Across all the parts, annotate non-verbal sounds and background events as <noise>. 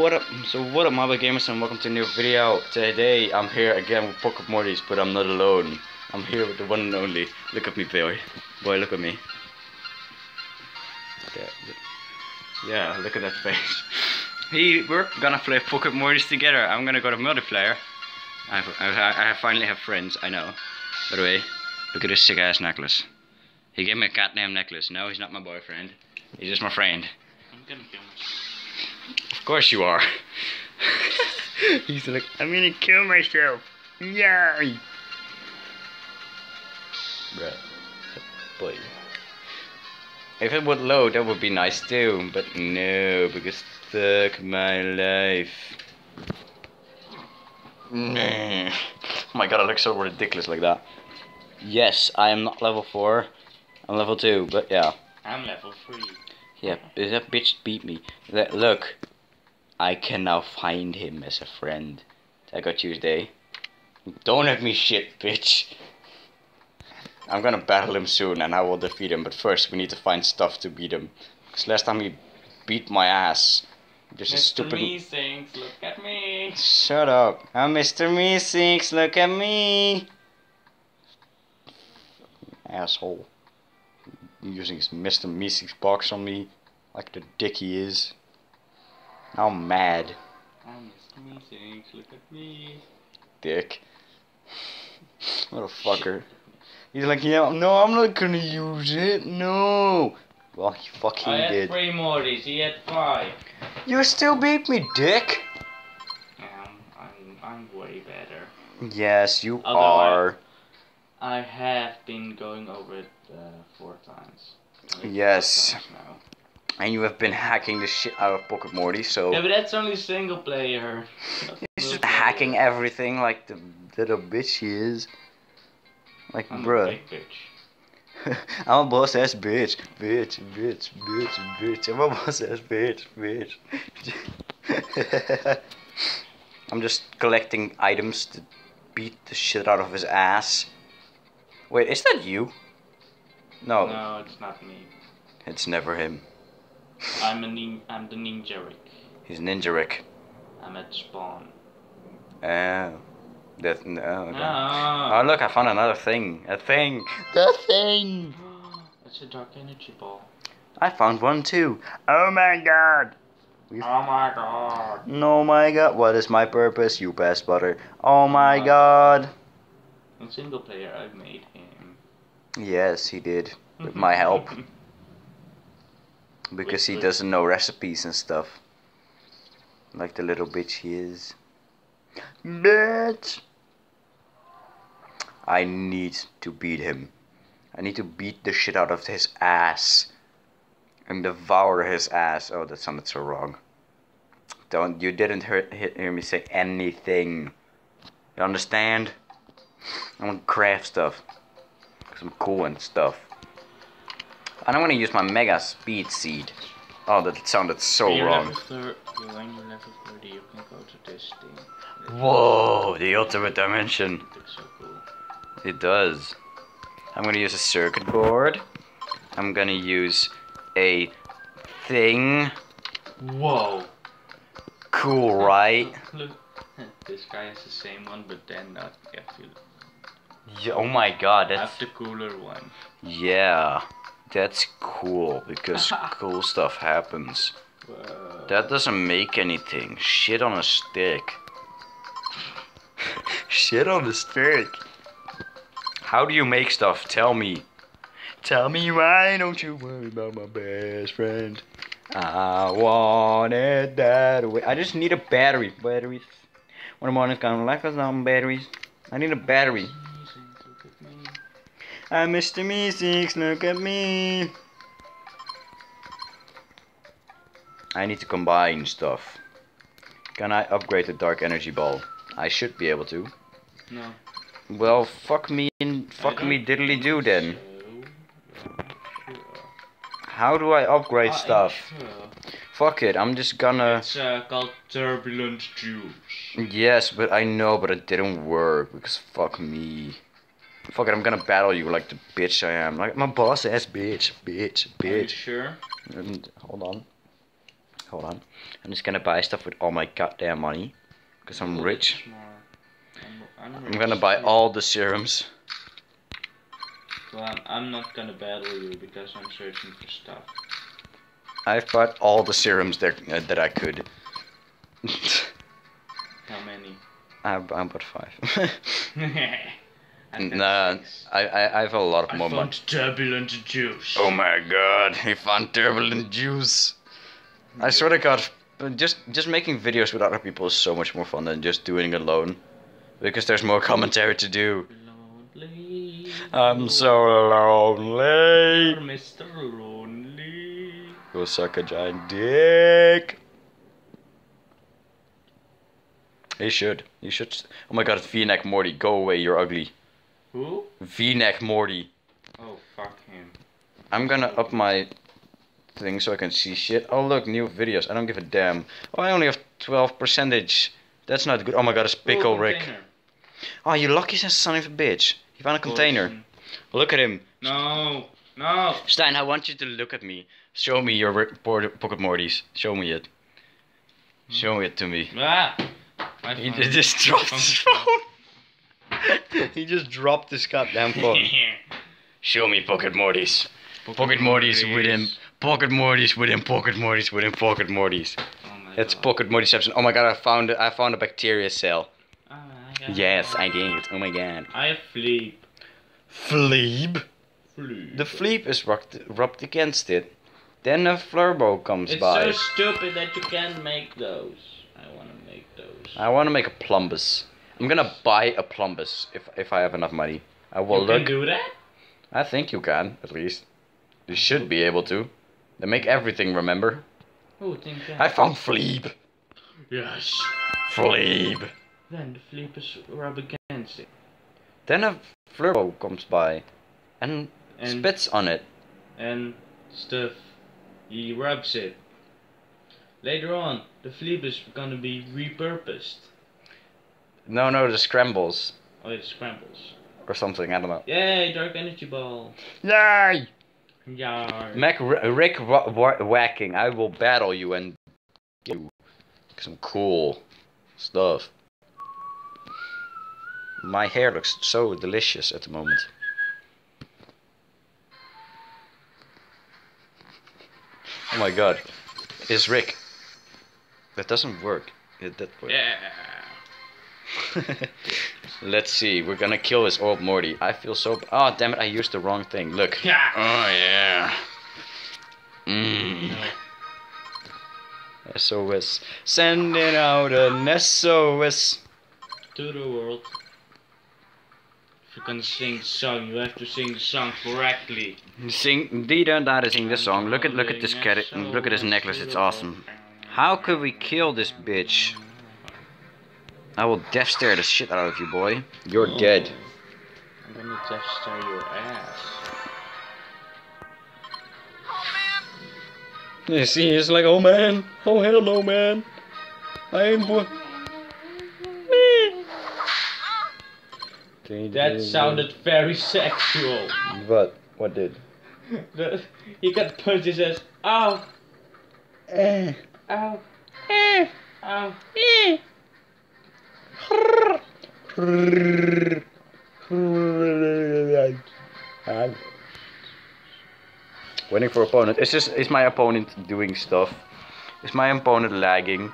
what up? So what up, Marble Gamers, and welcome to a new video. Today I'm here again with Pocket Mortys, but I'm not alone. I'm here with the one and only. Look at me, boy. Boy, look at me. Yeah, look at that face. <laughs> He, we're gonna play Pocket Mortys together. I'm gonna go to multiplayer. I, I, I finally have friends. I know. By the way, look at this sick ass necklace. He gave me a goddamn necklace. No, he's not my boyfriend. He's just my friend. I'm gonna kill myself. Of course you are. <laughs> He's like, I'm gonna kill myself. Yay! Bruh. Boy. If it would load, that would be nice too, but no, because fuck my life. Nah. Oh my god, I look so ridiculous like that. Yes, I am not level 4. I'm level 2, but yeah. I'm level 3. Yeah, that bitch beat me. Le- Look, I can now find him as a friend. I got Tuesday. Don't have me shit, bitch. I'm gonna battle him soon and I will defeat him, but first we need to find stuff to beat him. Because last time he beat my ass. Just a Mr. stupid. Me thinks, look at me. Shut up. I'm Mr. Meeseeks, look at me. Asshole. Using his Mr. Meeseeks box on me like the dick he is. I'm mad, I'm thinks, look at me. dick. Motherfucker. He's like, yeah, no, I'm not gonna use it, no. Well, he fucking I had did. three Mortys, he had five. You still beat me, dick. Um, I'm, I'm way better. Yes, you Although I- are. I have been going over it uh, four times. Like, Yes. four times. And you have been hacking the shit out of Pocket Morty, so. Yeah, but that's only single player. <laughs> He's just hacking everything like the little bitch he is. Like, I'm bruh. <laughs> I'm a boss ass bitch. Bitch, bitch, bitch, bitch. I'm a boss ass bitch, bitch. <laughs> I'm just collecting items to beat the shit out of his ass. Wait, is that you? No, No, it's not me. it's never him. I'm a nin- I'm the ninja Rick. He's Ninja Rick. I'm at spawn. Oh. That, no, okay. Ah. Oh, look, I found another thing. A thing. The thing! <gasps> It's a dark energy ball. I found one too. Oh my god! Oh my god. Oh my god, what is my purpose, you best butter? Oh my god! In single player, I've made him. Yes, he did. With <laughs> my help. <laughs> Because he doesn't know recipes and stuff. Like the little bitch he is. Bitch! I need to beat him. I need to beat the shit out of his ass. And devour his ass. Oh, that sounded so wrong. Don't, you didn't hear, hear me say anything. You understand? I want to craft stuff. Some cool and stuff. And I'm gonna use my mega speed seed. Oh, that sounded so when wrong. Level when you're level 30, you can go to this thing. Whoa, the ultimate dimension. It so cool. It does. I'm gonna use a circuit board. I'm gonna use a thing. Whoa! Cool, right? <laughs> Look, this guy has the same one, but then not. Yeah, oh my god, I that's have the cooler one. yeah, that's cool because <laughs> cool stuff happens. Whoa. That doesn't make anything. Shit on a stick. <laughs> Shit on a stick. How do you make stuff? Tell me. Tell me why don't you worry about my best friend? I want it that way. I just need a battery. Batteries. One morning's gonna like us um, on batteries. I need a battery. I'm Mr. Meeseeks, look at me. I need to combine stuff. Can I upgrade the dark energy ball? I should be able to. No. Well, fuck me and fuck me don't diddly do then. so. How do I upgrade I'm stuff? sure. Uh, fuck it, I'm just gonna. It's uh, called turbulent juice. Yes, but I know, but it didn't work because fuck me. Fuck it, I'm gonna battle you like the bitch I am. Like my boss ass bitch, bitch, bitch. sure? And hold on. Hold on. I'm just gonna buy stuff with all my goddamn money. Because I'm rich. I'm, I'm, I'm gonna buy all the serums. Well, I'm, I'm not gonna battle you because I'm searching for stuff. I've bought all the serums that, uh, that I could. How many? <laughs> I, I bought five. <laughs> <laughs> Nah. I, I, I have a lot of I more money. turbulent juice. Oh my god, <laughs> he found turbulent juice. I swear to god, just just making videos with other people is so much more fun than just doing it alone. Because there's more commentary to do. Lonely. I'm so lonely. You're Mr. Lonely. Go suck a giant dick. He should. He should. Oh my god, V-neck Morty, go away, you're ugly. Who? V-neck Morty. Oh, fuck him. I'm gonna up my thing so I can see shit. Oh look, new videos. I don't give a damn. Oh, I only have 12 percentage. That's not good. Oh my god, it's Pickle Oh, Rick. container. Oh, you lucky son of a bitch. He found a container. Look at him. No, no. Stijn, I want you to look at me. Show me your Pocket Mortys. Show me it. Show it to me. Ah. He just dropped his Phone. <laughs> <laughs> he just dropped his goddamn phone. <laughs> Show me Pocket Mortys. Pocket Mortys with him. Pocket Mortys with him. Pocket Mortys with him. Pocket Mortys. Oh my It's God. Pocket Mortyception. Oh my god, I found it. I found a bacteria cell. Oh. Yes, I did. It. Oh my god. I have fleep. Fleeb. Fleep. The fleep is rubbed, rubbed against it. Then a flurbo comes It's by. It's so stupid that you can't make those. I wanna make those. I want to make a plumbus. I'm gonna buy a plumbus if if I have enough money. I will you look. can do that? I think you can at least. You should be able to. They make everything. Remember? Oh, think that. I found fleeb. Yes. Fleeb. Then the fleep is rub against it. Then a flurbo comes by, and, And spits on it. and stuff. He rubs it. Later on, the fleep is gonna be repurposed. No, no, the scrambles Oh, it scrambles. or something. I don't know. Yay, dark energy ball. Yay! Yeah. Mac Rick whacking. I will battle you and give you some cool stuff. My hair looks so delicious at the moment. Oh my god. Is Rick. That doesn't work. It did work. Yeah. <laughs> Let's see. We're gonna kill this old Morty. I feel so. Oh, damn it. I used the wrong thing. Look. Yeah. Oh, yeah. Mmm. SOS. Sending out an SOS. To the world. If you're gonna sing the song, you have to sing the song correctly. Sing. Da to sing this song. Look at look at this cat. Look at this necklace. It's awesome. How could we kill this bitch? I will death stare the shit out of you, boy. You're dead. I'm gonna death stare your ass. You see, he's like, oh man, oh hell no, man. I ain't boy. That sounded very sexual. What? What did? <laughs> He got punched his ass. Ow! Eh. Ow! Eh! Ow! Waiting for opponent. Is this is my opponent doing stuff? Is my opponent lagging?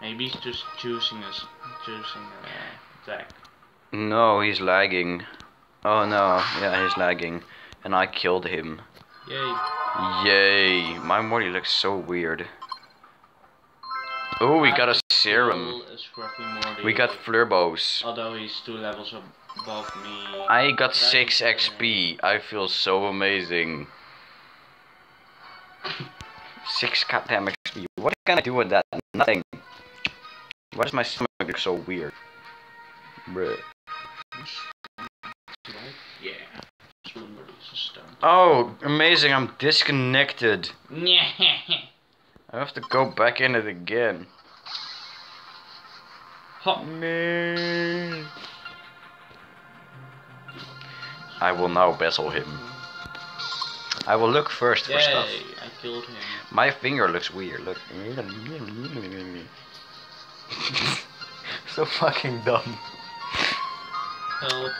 Maybe he's just choosing us, choosing attack. No, he's lagging. Oh no, yeah, he's lagging. And I killed him. Yay! Yay! My Morty looks so weird. Oh, we got a serum. Kill a Scruffy Morty, We got flurbos. Although he's two levels above me. I got That 6 is, uh, XP. I feel so amazing. 6 goddamn XP. What can I do with that? Nothing. Why does my stomach look so weird? Bruh. Yeah. Scruffy Morty's a stone. Oh, amazing. I'm disconnected. <laughs> I have to go back in it again. Hop. Man. I will now battle him. I will look first for Yay, stuff. I killed him. My finger looks weird. Look. <laughs> so fucking dumb. Help.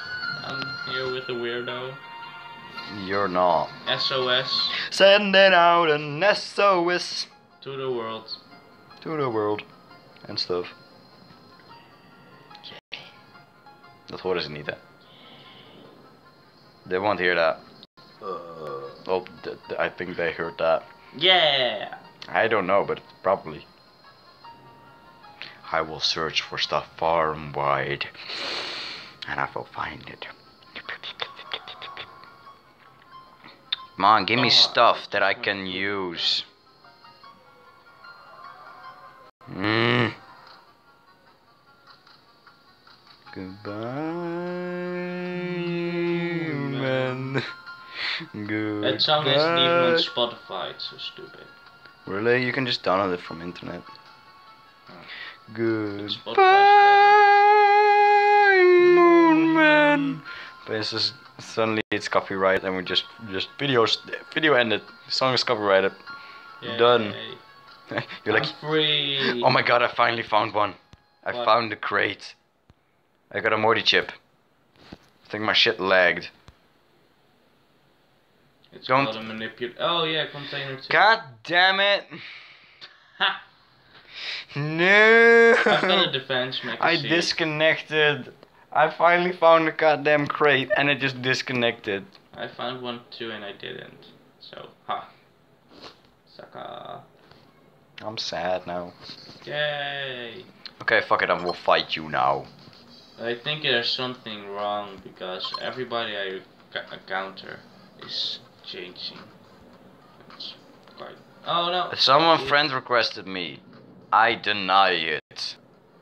I'm here with a weirdo. You're not. SOS Sending out an SOS to the world. to the world and stuff. Dat horen ze niet, hè? They won't hear that. Uh. Oh, th- th- I think they heard that. Yeah! I don't know, but probably. I will search for stuff far and wide, and I will find it. Come on, give me stuff that I can use. Mm. Goodbye, man. Goodbye. That song isn't even on Spotify, it's so stupid. Really? You can just download it from internet. Oh. Goodbye, moon man. But it's just suddenly it's copyright, and we just just videos video ended. The song is copyrighted. Done. <laughs> You're like, I'm free. oh my god, I finally found one. I What? found the crate. I got a Morty chip. I think my shit lagged. It's Don't- called a. Oh yeah, container two. God damn it! Ha! No. I've got a defense I disconnected. I finally found the goddamn crate and it just disconnected. I found one too and I didn't. So, ha. Sucker. I'm sad now. Yay! Okay, fuck it, I will fight you now. I think there's something wrong because everybody I encounter is changing. It's quite. Oh no! Someone friend requested me. I deny it.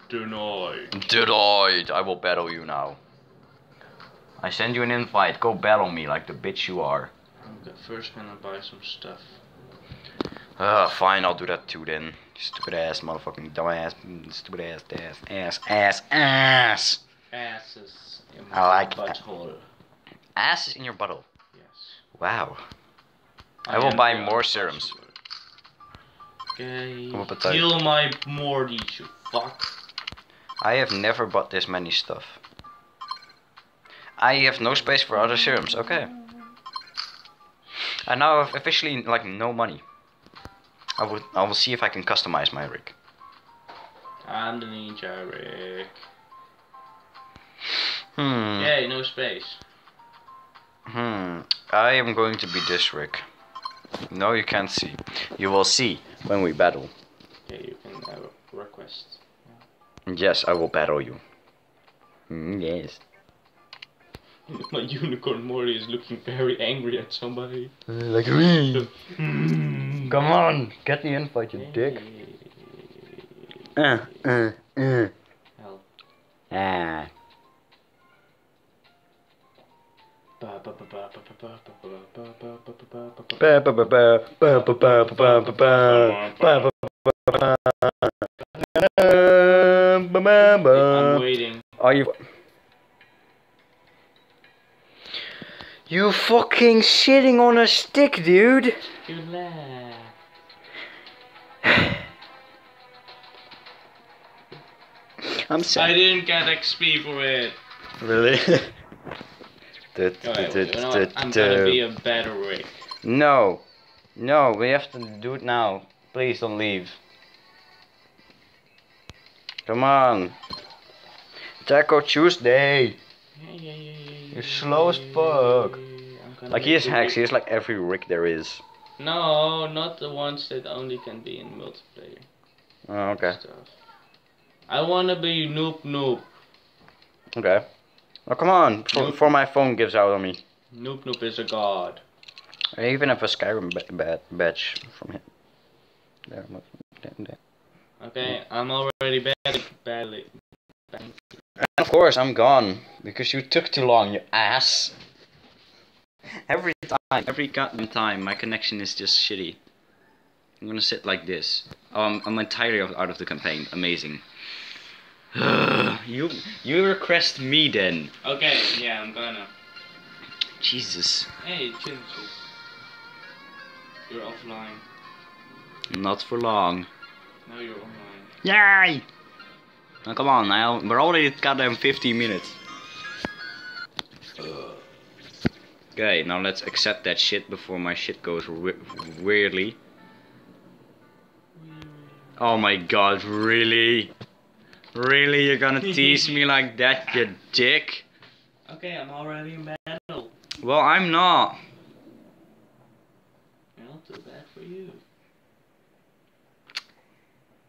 Denied. Denied. I will battle you now. I send you an invite. Go battle me like the bitch you are. I'm first gonna buy some stuff. Uh, fine, I'll do that too then. Stupid ass motherfucking dumbass. Stupid ass ass ass ass ass. Asses in I like butthole. Ass is in your butthole. Yes. Wow. I will buy more serums. Okay. Kom op het uit. Heal my Morty, you fuck. I have never bought this many stuff. I have no space for other serums. Okay. I now have officially like no money. I would I will see if I can customize my Rick. I'm the ninja Rick. Hmm. Yay, no space. Hmm. I am going to be this Rick. No, you can't see. You will see when we battle. Okay, you can uh, request. Yes, I will battle you. Hmm, yes. <laughs> My unicorn Mori is looking very angry at somebody. Like me. <laughs> Come on, get the invite, you dick. Uh, uh, uh. Hell. Ah. You fucking sitting on a stick, dude. I'm sorry. I didn't get XP for it. Really? <laughs> Alright, <laughs> well, you know? I'm gonna be a better Rick. No, no, we have to do it now. Please don't leave. Come on. Taco Tuesday. Yeah, yeah, yeah, yeah, yeah, You're slow as fuck. Like he the hacks, he is like every Rick there is. No, not the ones that only can be in multiplayer Oh, okay. stuff. I wanna be noob noob. Okay. Oh, come on. Before, before my phone gives out on me. Noob noob is a god. I even have a Skyrim ba- ba- badge from him. There, there, there. Okay, I'm already bad badly. And of course, I'm gone. Because you took too long, you ass. Every time, every goddamn time, my connection is just shitty. I'm gonna sit like this. Oh, I'm, I'm entirely out out of the campaign. Amazing. <sighs> you you request me then. Okay, yeah, I'm gonna. Jesus. Hey, Chinchu. You're offline. Not for long. Now you're online. Yay! Now come on now, we're already at goddamn 15 minutes. Okay, now let's accept that shit before my shit goes we weirdly. Oh my god, really? Really, you're gonna <laughs> tease me like that, you dick? Okay, I'm already in battle. Well, I'm not. Well, too bad for you.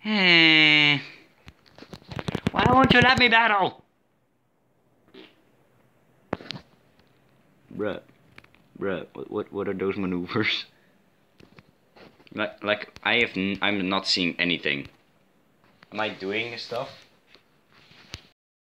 Hmm. Why won't you let me battle? Bruh. Bruh, what, what, what are those maneuvers? Like, like I have, n I'm not seeing anything. Am I doing stuff?